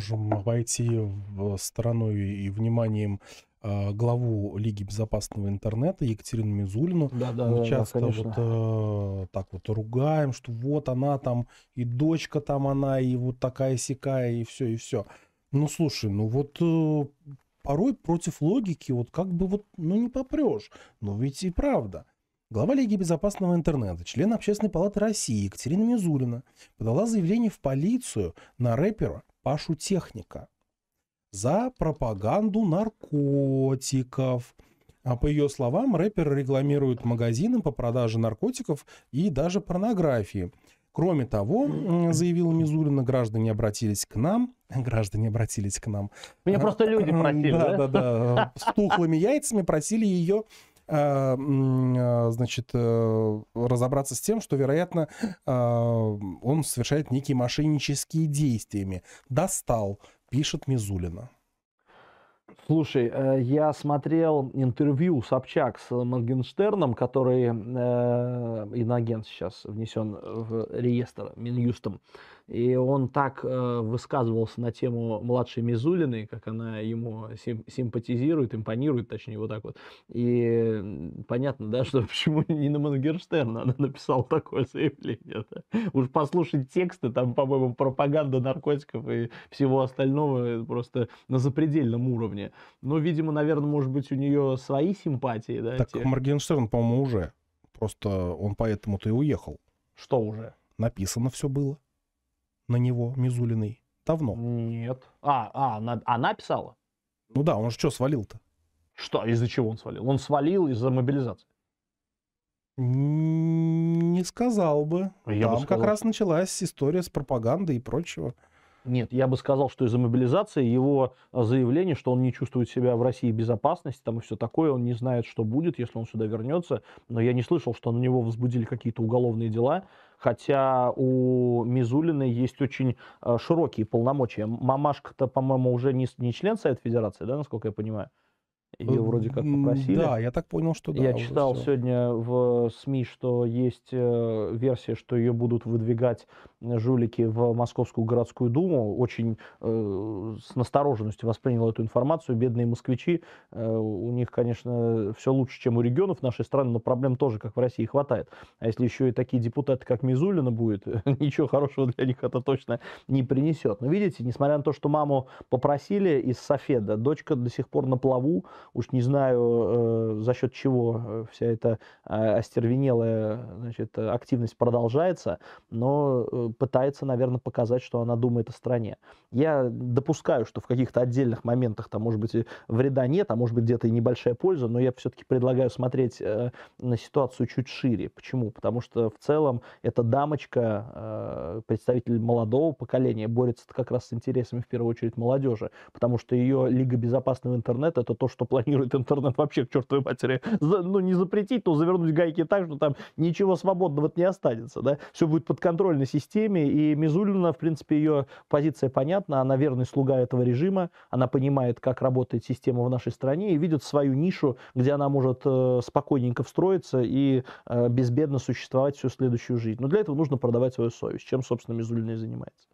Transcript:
можем обойти стороной и вниманием а, главу Лиги безопасного интернета Екатерину Мизулину. Да, да, Мы да, часто да, вот э, так вот ругаем, что вот она там, и дочка там она, и вот такая сякая, и все, и все. Ну, слушай, ну вот э, порой против логики вот как бы вот, ну не попрешь. Но ведь и правда. Глава Лиги безопасного интернета, член Общественной палаты России Екатерина Мизулина подала заявление в полицию на рэпера Пашу Техника за пропаганду наркотиков. А по ее словам, рэпер рекламирует магазины по продаже наркотиков и даже порнографии. Кроме того, заявила Мизулина, граждане обратились к нам. Граждане обратились к нам. Меня просто люди просили, да? да? Да, С тухлыми яйцами просили ее а, а, значит, э, разобраться с тем, что, вероятно, а, он совершает некие мошеннические действиями. Достал пишет Мизулина. Слушай, э, я смотрел интервью Собчак с Моргенштерном, который э, иноагент сейчас внесен в реестр Минюстом. И он так э, высказывался на тему младшей Мизулиной, как она ему сим симпатизирует, импонирует, точнее, вот так вот. И понятно, да, что почему не на Мангерштерна она написала такое заявление. Да? Уж послушать тексты, там, по-моему, пропаганда наркотиков и всего остального просто на запредельном уровне. Но, видимо, наверное, может быть, у нее свои симпатии, да? Так, те... Моргенштерн, по-моему, уже. Просто он поэтому-то и уехал. Что уже? Написано все было на него, Мизулиной? Давно. Нет. А, а она, она писала? Ну да, он же что свалил-то? Что? Из-за чего он свалил? Он свалил из-за мобилизации. Не сказал бы. Я Там бы сказал. как раз началась история с пропагандой и прочего. Нет, я бы сказал, что из-за мобилизации его заявление, что он не чувствует себя в России безопасности, там и все такое, он не знает, что будет, если он сюда вернется. Но я не слышал, что на него возбудили какие-то уголовные дела хотя у Мизулиной есть очень э, широкие полномочия. Мамашка-то, по-моему, уже не член Совета Федерации, да, насколько я понимаю? Ее вроде как попросили. Да, я так понял, что да. Я читал все. сегодня в СМИ, что есть э, версия, что ее будут выдвигать жулики в Московскую городскую думу. Очень э, с настороженностью воспринял эту информацию. Бедные москвичи, э, у них, конечно, все лучше, чем у регионов нашей страны, но проблем тоже, как в России, хватает. А если еще и такие депутаты, как Мизулина будет, ничего хорошего для них это точно не принесет. Но видите, несмотря на то, что маму попросили из Софеда, дочка до сих пор на плаву, Уж не знаю, э, за счет чего э, вся эта э, остервенелая значит, активность продолжается, но пытается, наверное, показать, что она думает о стране. Я допускаю, что в каких-то отдельных моментах там, может быть, вреда нет, а может быть, где-то и небольшая польза, но я все-таки предлагаю смотреть на ситуацию чуть шире. Почему? Потому что в целом эта дамочка, представитель молодого поколения, борется как раз с интересами, в первую очередь, молодежи, потому что ее Лига безопасного интернета – это то, что планирует интернет вообще к чертовой матери, ну, не запретить, то завернуть гайки так, что там ничего свободного не останется, да, все будет под контрольной системе, и Мизулина, в принципе, ее позиция понятна, она верный слуга этого режима, она понимает, как работает система в нашей стране, и видит свою нишу, где она может э, спокойненько встроиться и э, безбедно существовать всю следующую жизнь. Но для этого нужно продавать свою совесть, чем, собственно, Мизулина и занимается.